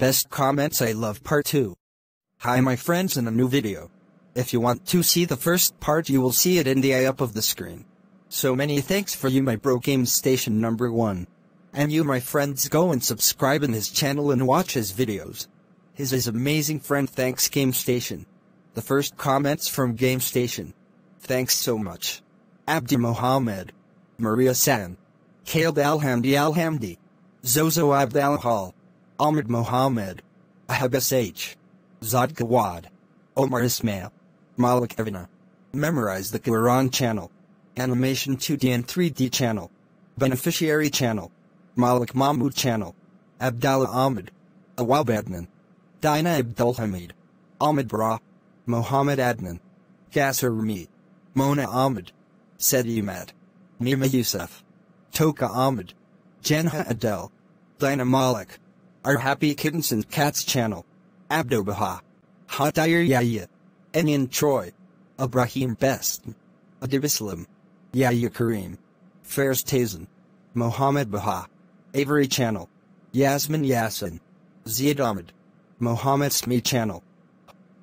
best comments I love part 2. Hi my friends in a new video. If you want to see the first part you will see it in the eye up of the screen. So many thanks for you my bro game station number 1. And you my friends go and subscribe in his channel and watch his videos. His is amazing friend thanks game station. The first comments from game station. Thanks so much. Abdi Mohammed. Maria San. Khaled Alhamdi Alhamdi. Zozo Abd Al Hall. Ahmed Mohammed. Ahabas H. Zad Gawad. Omar Ismail. Malik Evina. Memorize the Quran channel. Animation 2D and 3D channel. Beneficiary channel. Malik Mahmoud channel. Abdallah Ahmed. Awab Adnan. Dina Abdul Hamid. Ahmed Bra. Mohammed Adnan. Gasser Rami. Mona Ahmed. Said Umad. Nima Youssef. Toka Ahmed. Janha Adel. Dina Malik. Our Happy Kittens and Cats channel. Abdo Baha. Hatayr Yahya. Enian Troy. Ibrahim Best. Adib. Yahya Kareem. Fairs Tazen. Mohammed Baha. Avery Channel. Yasmin Yasin. Ziad Ahmed. Mohammed Smee Channel.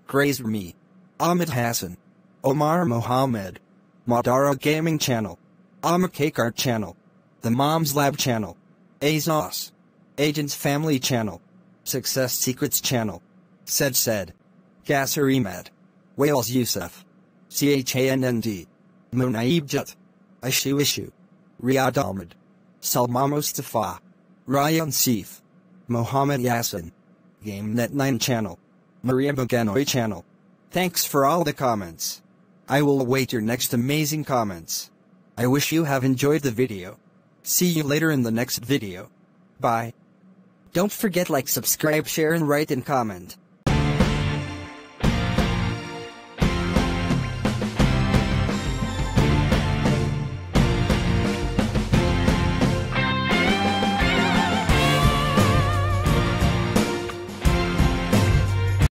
Graze Me. Ahmed Hassan. Omar Mohammed. Madara Gaming Channel. Ahmed Kakart Channel. The Mom's Lab Channel. Azos. Agents Family Channel. Success Secrets Channel. Said Said. Gasser. Wales Youssef. CHANND. Munaib Jut. Ishu Ishu. Riyad Ahmed. Salma Mustafa. Ryan Sif. Mohammed Yassin. GameNet 9 channel. Maria Boganoy channel. Thanks for all the comments. I will await your next amazing comments. I wish you have enjoyed the video. See you later in the next video. Bye. Don't forget like subscribe share and write and comment.